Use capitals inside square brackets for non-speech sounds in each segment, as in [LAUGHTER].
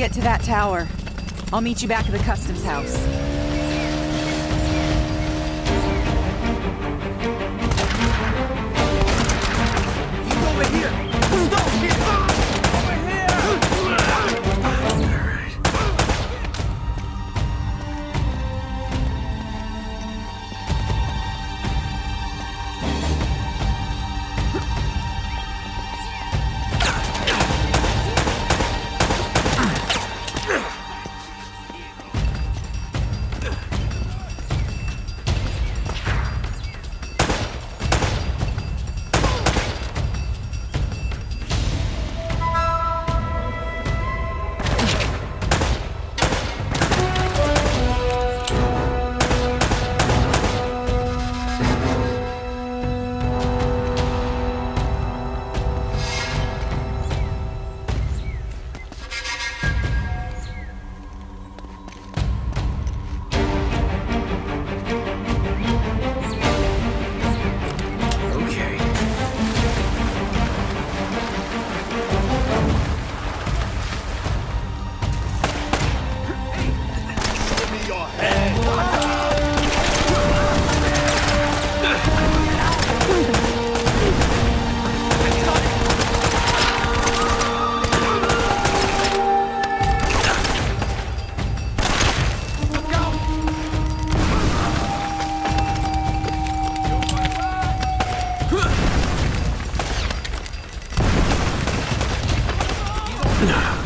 get to that tower. I'll meet you back at the customs house. He's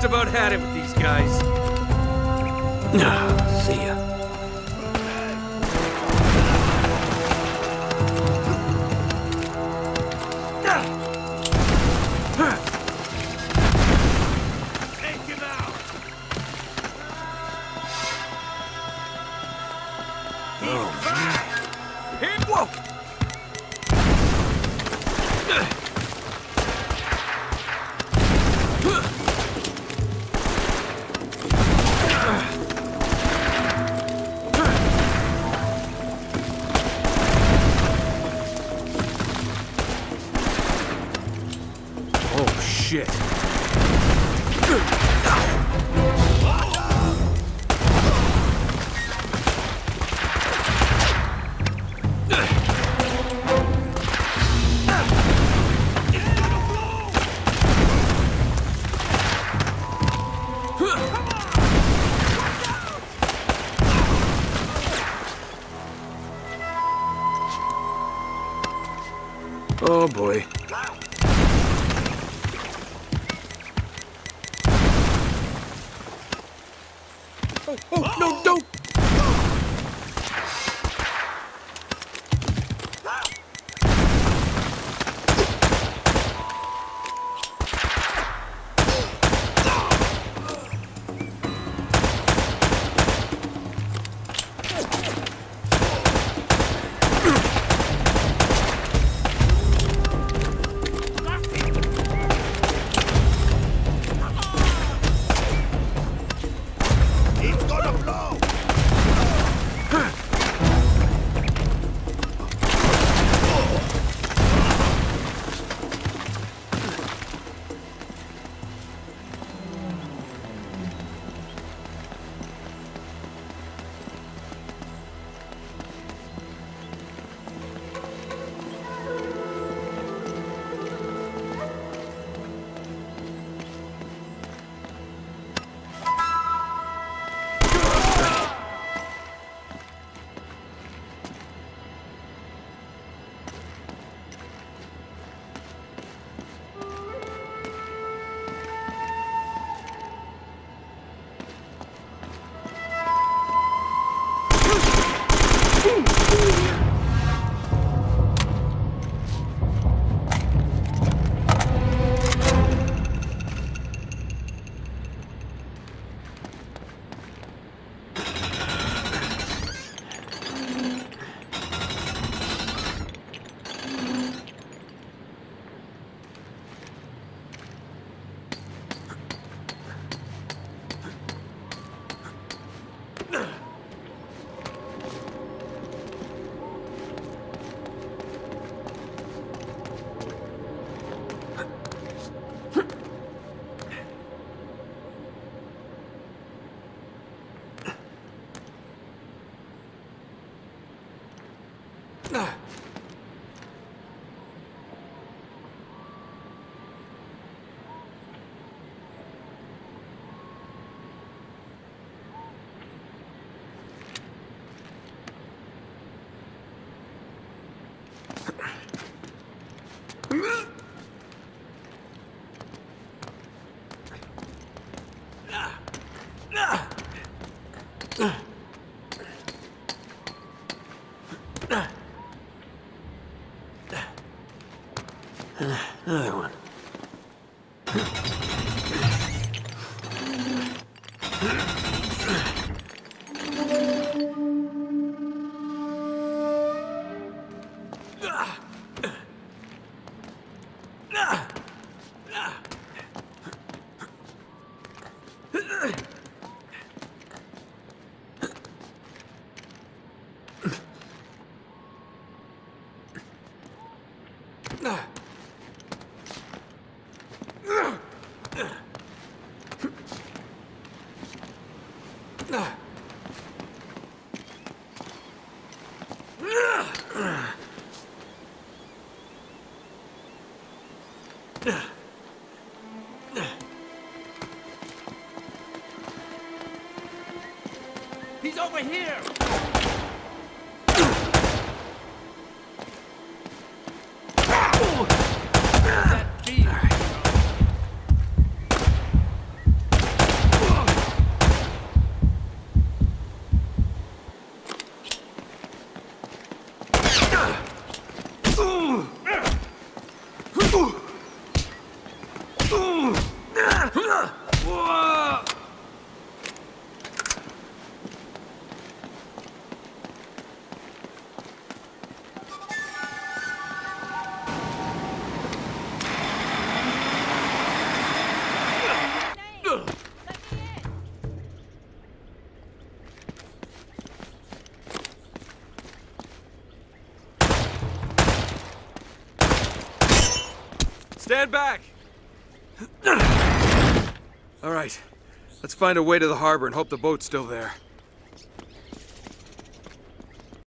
just about had it with these guys. [SIGHS] Ah. oh, oh, no, don't. Another one. He's over here! Stand back! All right. Let's find a way to the harbor and hope the boat's still there.